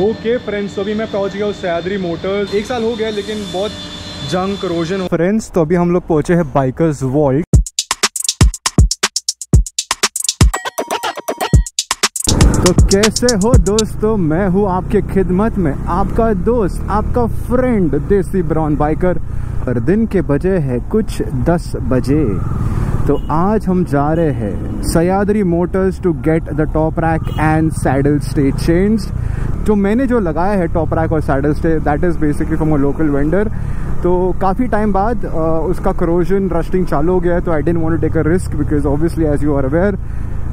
Okay friends तो अभी मैं पहुँच गया हूँ सयादरी मोटर्स। एक साल हो गया, लेकिन बहुत जंग करोजन फ्रेंड्स तो अभी हम लोग पहुँचे हैं बाइकर्स वॉल्ट तो कैसे हो दोस्तों? मैं हूँ आपके खिदमत में, आपका दोस्त, आपका फ्रेंड देसी ब्राउन बाइकर और दिन के बजे है कुछ 10 बजे। तो आज हम जा रहे हैं Sahyadri motors to get the top rack and saddle stay change जो मैंने जो लगाया है टॉप रैक और saddle stay that is basically from a local vendor तो काफ़ी टाइम बाद उसका करोजन रस्टिंग चालू हो गया है तो I don't want take a risk because obviously as you are aware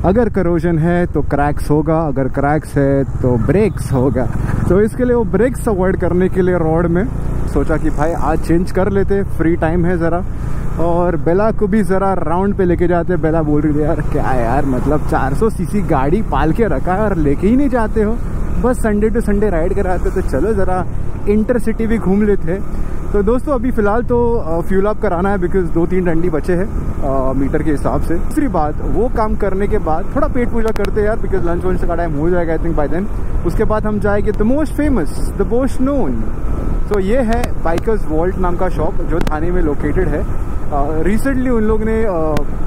अगर करोजन है तो क्रैक्स होगा, अगर क्रैक्स है तो ब्रेक्स होगा। तो इसके लिए वो ब्रेक्स अवॉइड करने के लिए रोड में सोचा कि भाई आज चेंज कर लेते फ्री टाइम है ज़रा। और बेला को भी ज़रा राउंड पे लेके जाते बेला बोल रही थी, यार, क्या यार मतलब 400 सीसी गाड़ी पाल के रखा है और लेके ही नहीं जाते हो? बस संडे टू संडे राइड कराते तो चलो ज़रा इंटर सिटी भी घूम लेते तो दोस्तों, अभी फ़िलहाल तो फ्यूल अप कराना है बिकॉज़ दो तीन डंडी बचे हैं मीटर के हिसाब से। दूसरी बात, वो काम करने के बाद थोड़ा पेट पूजा करते हैं यार बिकॉज़ लंच वंच का टाइम हो जाएगा आई थिंक बाय देन उसके बाद हम जाएँगे the most famous the most known तो ये है बाइकर्स वॉल्ट नाम का शॉप जो थाने में लोकेटेड है। रिसेंटली uh, उन लोग ने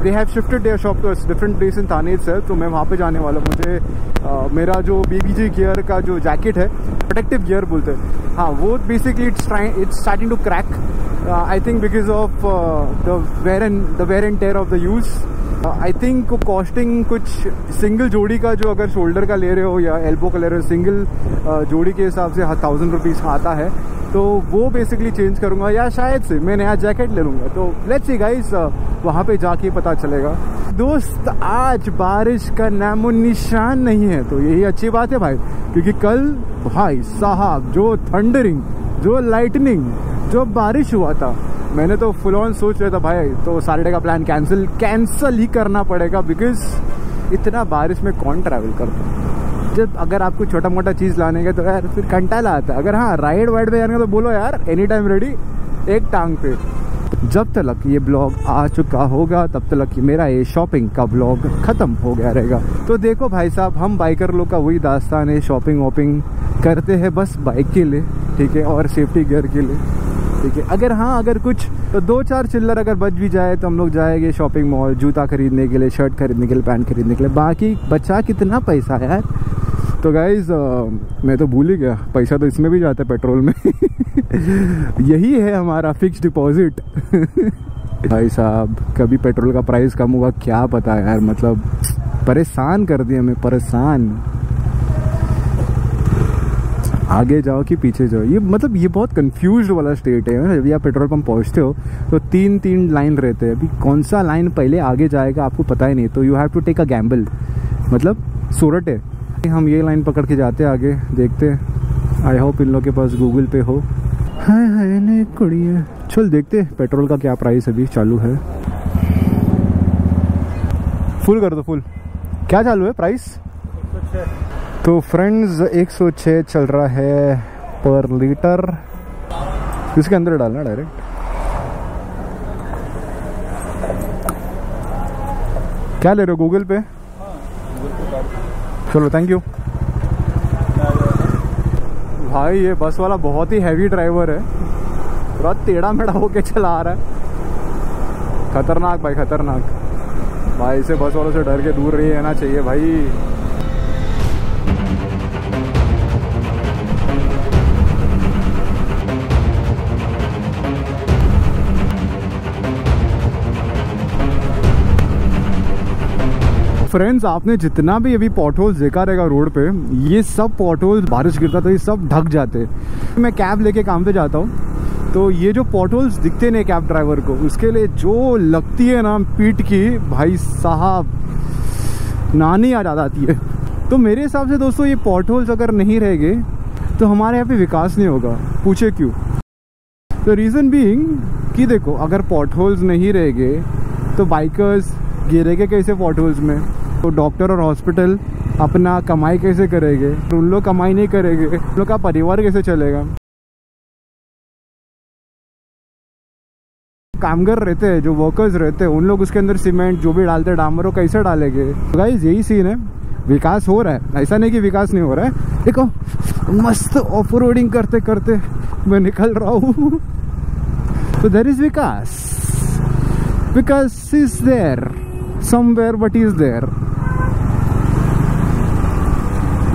they have shifted their shop to different place in Thane sir तो मैं वहाँ पे जाने वाला मुझे uh, मेरा जो बी बी गियर का जो जैकेट है प्रोटेक्टिव गियर बोलते हैं। हाँ वो basically it's it's starting to crack I think because of the wear and the wear and tear of the use I think costing कुछ सिंगल जोड़ी का जो अगर शोल्डर का ले रहे हो या एल्बो का ले रहे हो सिंगल uh, जोड़ी के हिसाब से थाउज़ेंड रुपीज़ आता है। तो वो बेसिकली चेंज करूँगा या शायद से मैं नया जैकेट ले लूँगा। तो लेट्स सी गाइस वहाँ पे जाके पता चलेगा। दोस्त आज बारिश का नामो निशान नहीं है तो यही अच्छी बात है भाई। क्योंकि कल भाई साहब जो थंडरिंग जो लाइटनिंग जो बारिश हुआ था मैंने तो फुल ऑन सोच रहा था, भाई तो सैटरडे का प्लान कैंसिल कैंसिल ही करना पड़ेगा बिकॉज़ इतना बारिश में कौन ट्रैवल करता? जब अगर आपको छोटा मोटा चीज़ लाने का तो यार फिर कंटाला आता है। अगर हाँ राइड वाइड पे जाने तो बोलो यार एनी टाइम रेडी एक टांग पे। जब तक ये ब्लॉग आ चुका होगा, तब तक मेरा ये शॉपिंग का ब्लॉग खत्म हो गया रहेगा। तो देखो भाई साहब, हम बाइकर लोग का वही दास्तान है शॉपिंग वॉपिंग करते हैं बस बाइक के लिए, ठीक है, और सेफ्टी गियर के लिए। ठीक है अगर हाँ अगर कुछ तो दो चार चिल्लर अगर बच भी जाए तो हम लोग जाएँगे शॉपिंग मॉल जूता खरीदने के लिए शर्ट खरीदने के लिए पैंट खरीदने के लिए। बाकी बचा कितना पैसा है यार? तो गाइज़ मैं तो भूल ही गया। पैसा तो इसमें भी जाता है पेट्रोल में। यही है हमारा फिक्स डिपॉजिट भाई साहब, कभी पेट्रोल का प्राइस कम हुआ, क्या पता यार मतलब परेशान कर दिया हमें, परेशान। आगे जाओ कि पीछे जाओ। ये मतलब ये बहुत कंफ्यूज वाला स्टेट है। जब आप पेट्रोल पंप पहुँचते हो तो तीन तीन लाइन रहते हैं। अभी कौन सा लाइन पहले आगे जाएगा आपको पता ही नहीं तो you have to take a gamble मतलब सूरत है। हम ये लाइन पकड़ के जाते आगे, देखते आई होप इन लोग के पास गूगल पे हो। हाय हाय कुड़ी है चल देखते पेट्रोल का क्या प्राइस अभी चालू है। फुल कर दो फुल क्या चालू है प्राइस तो फ्रेंड्स 106 चल रहा है पर लीटर इसके अंदर डालना डायरेक्ट क्या ले रहे हो गूगल पे? चलो थैंक यू भाई, ये बस वाला बहुत ही हैवी ड्राइवर है। पूरा टेढ़ा मेढ़ा होके चला आ रहा है। खतरनाक भाई खतरनाक। भाई, इसे बस वालों से डर के दूर रही रहना चाहिए भाई। फ्रेंड्स आपने जितना भी अभी पॉट होल्स देखा रहेगा रोड पे, ये सब पॉट होल्स बारिश गिरता तो ये सब ढक जाते। मैं कैब लेके काम पे जाता हूँ तो ये जो पॉट होल्स दिखते नहीं कैब ड्राइवर को, उसके लिए जो लगती है ना पीठ की, भाई साहब, नानी आ जाती है। तो मेरे हिसाब से दोस्तों, ये पॉट होल्स अगर नहीं रहेंगे तो हमारे यहाँ पे विकास नहीं होगा। पूछे क्यों? तो रीज़न बीइंग कि देखो, अगर पॉट होल्स नहीं रहेंगे तो बाइकर्स गिरेगे कैसे होल्स में? तो डॉक्टर और हॉस्पिटल अपना कमाई कैसे करेंगे? उन लोग कमाई नहीं करेंगे। उन लोग का परिवार कैसे चलेगा? कामगार रहते हैं, जो वर्कर्स रहते हैं, उन लोग उसके अंदर सीमेंट जो भी डालते हैं, डामर कैसे डालेंगे? तो गाइज़ यही सीन है। विकास हो रहा है। ऐसा नहीं कि विकास नहीं हो रहा है। देखो, मस्त ऑफ़ रोडिंग करते करते मैं निकल रहा हूँ। तो there is Vikas. Vikas is there somewhere but is there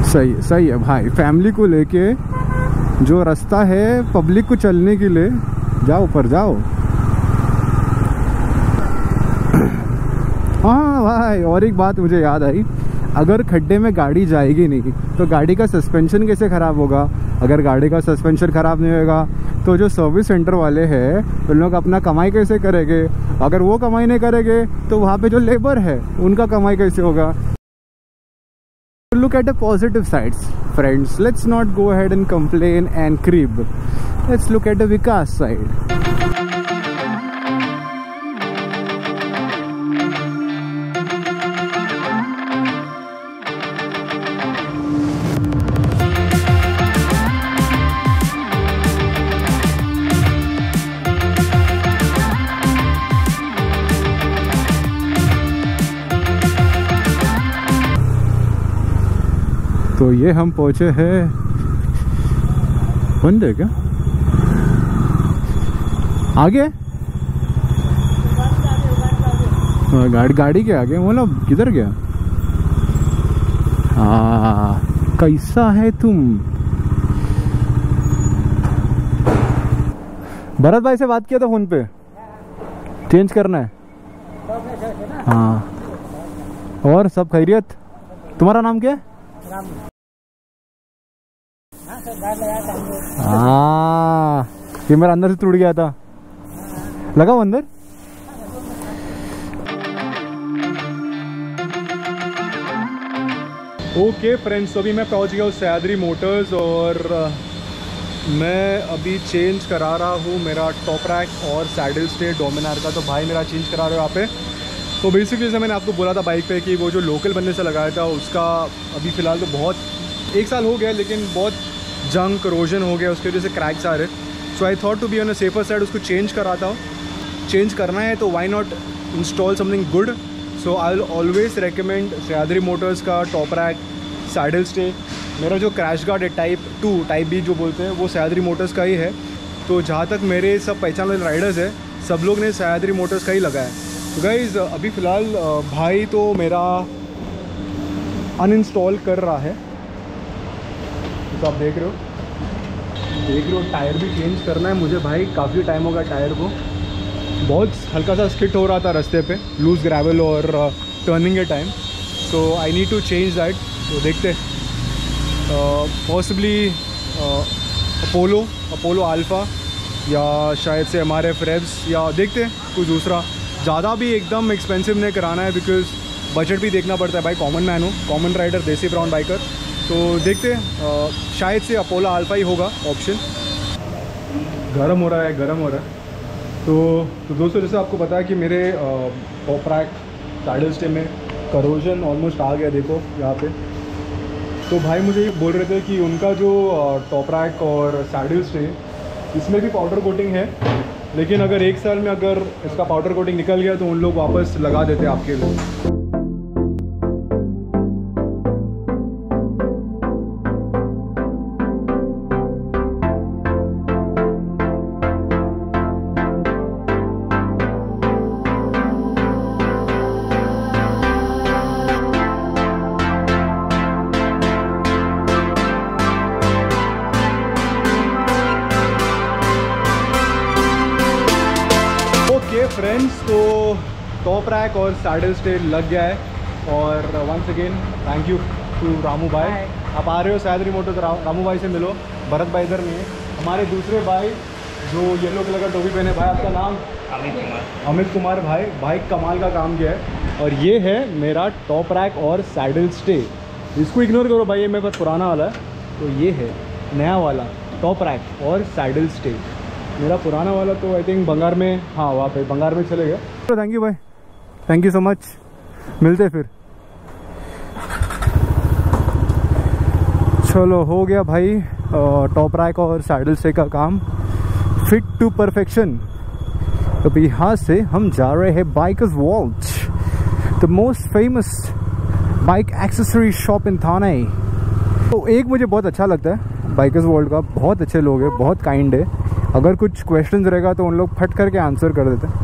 सही सही है भाई। फैमिली को लेके जो रास्ता है पब्लिक को चलने के लिए, जाओ पर जाओ। हाँ भाई, और एक बात मुझे याद आई। अगर खड्डे में गाड़ी जाएगी नहीं तो गाड़ी का सस्पेंशन कैसे ख़राब होगा? अगर गाड़ी का सस्पेंशन ख़राब नहीं होगा तो जो सर्विस सेंटर वाले हैं, उन लोग अपना कमाई कैसे करेंगे? अगर वो कमाई नहीं करेंगे तो वहाँ पे जो लेबर है, उनका कमाई कैसे होगा? Look at the positive sides, friends. Let's not go ahead and complain and crib let's look at the vikas side. तो ये हम पहुँचे हैं। है क्या? आगे? हाँ, गाड़ी गाड़ी के आगे। मतलब किधर गया? हाँ कैसा है तुम? भरत भाई से बात किया था फ़ोन पे? चेंज करना है। हाँ। और सब खैरियत? तुम्हारा नाम क्या है? हाँ ये मेरा अंदर से टूट गया था। लगा अंदर? ओके फ्रेंड्स तो अभी मैं पहुँच गया हूँ सयादरी मोटर्स और मैं अभी चेंज करा रहा हूँ मेरा टॉप रैक और सैडल स्टे डोमिनार का। तो भाई मेरा चेंज करा रहे हो यहाँ पे। तो बेसिकली जैसे मैंने आपको बोला था बाइक पे कि वो जो लोकल बनने से लगाया था, उसका अभी फ़िलहाल तो बहुत, एक साल हो गया, लेकिन बहुत जंग करोजन हो गया, उसकी वजह से क्रैक्स आ रहे so I thought to be on a safer side उसको चेंज कराता हूँ। चेंज करना है तो why not install something good so I will always recommend Sahyadri Motors का टॉप रैक सैडल स्टे मेरा जो क्रैश गार्ड है टाइप टू टाइप बी जो बोलते हैं, वो सयादरी मोटर्स का ही है। तो जहाँ तक मेरे सब पहचान वाले राइडर्स है, सब लोग ने सयादरी मोटर्स का ही लगाया तो गाइज़ अभी फ़िलहाल भाई तो मेरा अनइंस्टॉल कर रहा है। तो आप देख रहे हो। देख रहे हो टायर भी चेंज करना है, मुझे भाई काफ़ी टाइम होगा टायर को। बहुत हल्का सा स्किट हो रहा था रास्ते पे लूज ग्रेवल और टर्निंग के time so I need to change that तो देखते पॉसिबली अपोलो अपोलो अल्फ़ा या शायद से हमारे फ्रेब्स या देखते कुछ दूसरा। ज़्यादा भी एकदम एक्सपेंसिव नहीं कराना है बिकॉज़ बजट भी देखना पड़ता है। भाई कॉमन मैन हो। Common rider desi brown biker तो देखते हैं शायद से अपोला अल्फ़ा ही होगा ऑप्शन गर्म हो रहा है, गर्म हो रहा है। तो तो दोस्तों, जैसे आपको पता है कि मेरे टॉप रैक सैडल स्टे में करोजन ऑलमोस्ट आ गया, देखो, यहाँ पे। तो भाई मुझे ये बोल रहे थे कि उनका जो टॉप रैक और सैडल स्टे इसमें भी पाउडर कोटिंग है। लेकिन अगर एक साल में अगर इसका पाउडर कोटिंग निकल गया तो उन लोग वापस लगा देते आपके लिए। टॉप रैक और सैडल स्टे लग गया है। और once again thank you to Ramu भाई आप आ रहे हो सैदरी मोटो तो रामू भाई से मिलो। भरत भाई इधर नहीं है। हमारे दूसरे भाई जो येलो कलर का टोपी पहने भाई आपका नाम? अमित कुमार। अमित कुमार भाई। भाई कमाल का काम किया है। और ये है मेरा टॉप रैक और सैडल स्टे इसको इग्नोर करो भाई ये मेरे पास पुराना वाला है। तो ये है नया वाला टॉप रैक और सैडल स्टे मेरा पुराना वाला तो आई थिंक बंगार में हाँ वहाँ पे बंगार में चले गए। थैंक यू भाई थैंक यू सो मच मिलते फिर। चलो, हो गया भाई टॉप रैक और सैडल से का काम। फिट टू परफेक्शन तो यहाँ से हम जा रहे हैं Bikers World the most famous bike accessory shop in Thane तो एक मुझे बहुत अच्छा लगता है बाइकर्स वर्ल्ड का। बहुत अच्छे लोग हैं, बहुत काइंड है। अगर कुछ क्वेश्चन रहेगा तो उन लोग फट करके आंसर कर देते हैं।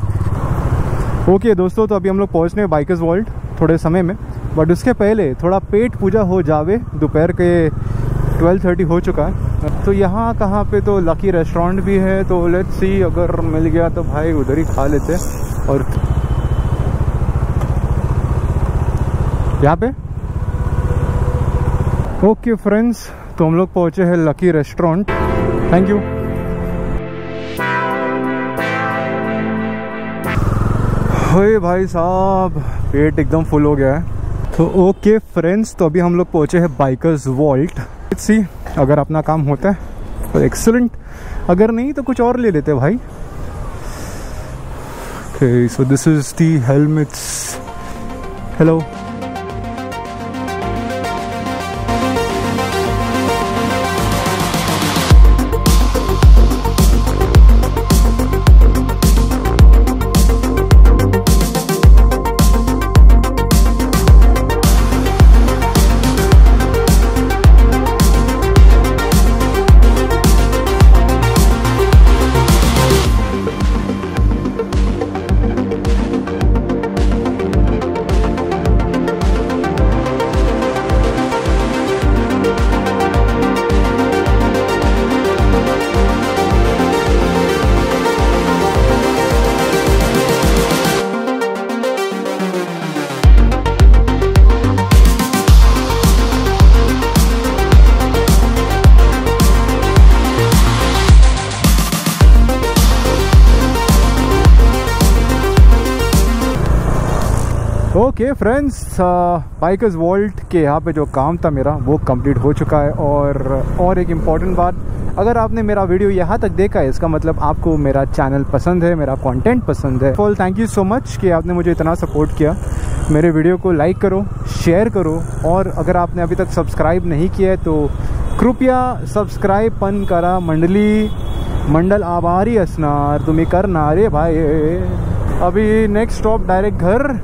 ओके okay, दोस्तों तो अभी हम लोग पहुँचने बाइकर्स वर्ल्ड थोड़े समय में। बट उसके पहले थोड़ा पेट पूजा हो जावे। दोपहर के 12:30 हो चुका है। तो यहाँ कहाँ पे तो लकी रेस्टोरेंट भी है। तो लेट्स सी अगर मिल गया तो भाई उधर ही खा लेते और यहाँ पे? ओके okay, फ्रेंड्स तो हम लोग पहुँचे हैं लकी रेस्टोरेंट थैंक यू भाई साहब, पेट एकदम फुल हो गया है। तो ओके फ्रेंड्स तो अभी हम लोग पहुँचे हैं बाइकर्स वॉल्ट सी अगर अपना काम होता है तो एक्सलेंट अगर नहीं तो कुछ और ले लेते भाई। So this is the helmets hello okay friends Bikers World के यहाँ पे जो काम था मेरा, वो कंप्लीट हो चुका है और और एक इंपॉर्टेंट बात, अगर आपने मेरा वीडियो यहाँ तक देखा है, इसका मतलब आपको मेरा चैनल पसंद है, मेरा कंटेंट पसंद है। फॉल थैंक यू सो मच कि आपने मुझे इतना सपोर्ट किया। मेरे वीडियो को लाइक करो शेयर करो और अगर आपने अभी तक सब्सक्राइब नहीं किया है तो कृपया सब्सक्राइब पन करा मंडली, मंडल आभारी असणार तुम्हें करना रे भाई। अभी नेक्स्ट स्टॉप डायरेक्ट घर।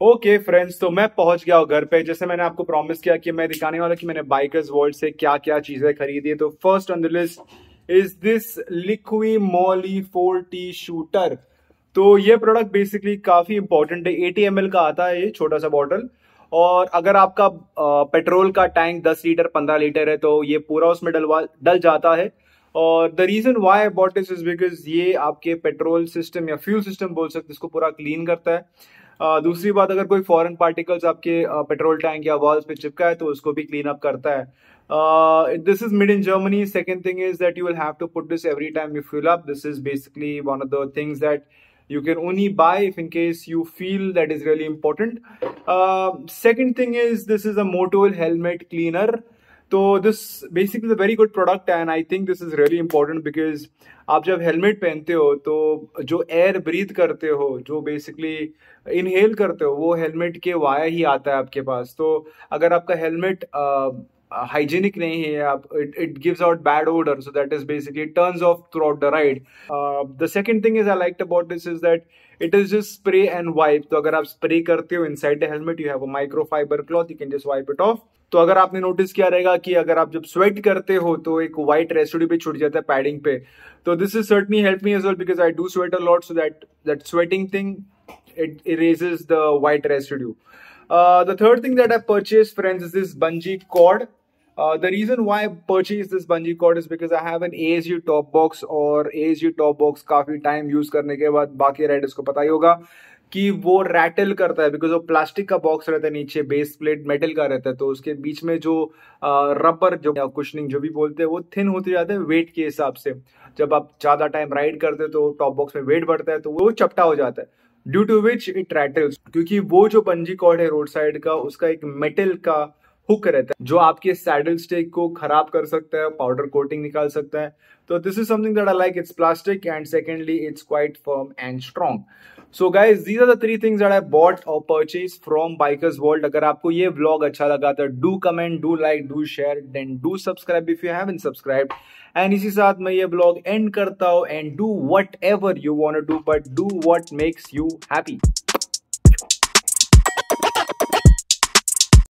ओके फ्रेंड्स तो मैं पहुँच गया हूँ घर पे। जैसे मैंने आपको प्रॉमिस किया कि मैं दिखाने वाला कि मैंने बाइकर्स वर्ल्ड से क्या क्या चीज़ें खरीदी। तो first on the list is this Liqui Moly four T shooter तो ये प्रोडक्ट बेसिकली काफ़ी इंपॉर्टेंट है। एटी एम का आता है ये छोटा सा बॉटल और अगर आपका पेट्रोल का टैंक 10 लीटर 15 लीटर है तो ये पूरा उसमें डलवा, डल जाता है। और the reason why bought is because ये आपके पेट्रोल सिस्टम या फ्यूल सिस्टम बोल सकते इसको पूरा क्लीन करता है। दूसरी बात अगर कोई फॉरेन पार्टिकल्स आपके पेट्रोल टैंक या वॉल्स पे चिपका है तो उसको भी क्लीन अप करता है। This is made in Germany second thing is that you will have to put this every time you fill up this is basically one of the things that you can only buy if in case you feel that is really important. Uh, second thing is this is a motul helmet cleaner. तो this basically very good product and I think this is really important because आप जब helmet पहनते हो तो जो air breathe करते हो, जो बेसिकली इनहेल करते हो, वो हेलमेट के वाया ही आता है आपके पास। तो अगर आपका हेलमेट हाइजीनिक नहीं है आप it it gives out bad odour so that is basically turns off throughout the ride the second thing is I like about this is that it is just spray and wipe तो अगर आप spray करते हो inside the helmet you have a microfibre cloth you can just wipe it off तो अगर आपने notice किया रहेगा कि अगर आप जब स्वेट करते हो तो एक व्हाइट रेसिड्यू भी छुट जाता है पैडिंग पे तो this is certainly help me as well because I do sweat a lot so that that sweating thing it erases the white residue. Uh, the third thing that I purchased, friends, is this bungee cord. Uh, the reason why I purchased this bungee cord is because I have an ASU top box और ASU top box काफ़ी time use करने के बाद बाकी Riders को पता ही होगा कि वो रैटल करता है बिकॉज़ वो प्लास्टिक का बॉक्स रहता है नीचे बेस प्लेट मेटल का रहता है तो उसके बीच में जो रबर जो कुशनिंग जो भी बोलते हैं वो थिन होते जाते हैं वेट के हिसाब से। जब आप ज़्यादा टाइम राइड करते हो तो टॉप बॉक्स में वेट बढ़ता है तो वो चपटा हो जाता है। Due to which it rattles क्योंकि वो जो पंजी कॉर्ड है रोड साइड का उसका एक मेटल का हुक रहता है, जो आपके सैडल स्टेक को खराब कर सकता है, पाउडर कोटिंग निकाल सकता है। तो this is something that I like it's plastic and secondly it's quite firm and strong so guys these are the three things that I bought और परचेज फ्रॉम बाइकर्स वर्ल्ड अगर आपको ये vlog अच्छा लगा तो do comment do like do share then do subscribe if you have in subscribe and इसी साथ मैं ये ब्लॉग एंड करता हूँ and do whatever you want do but do what makes you happy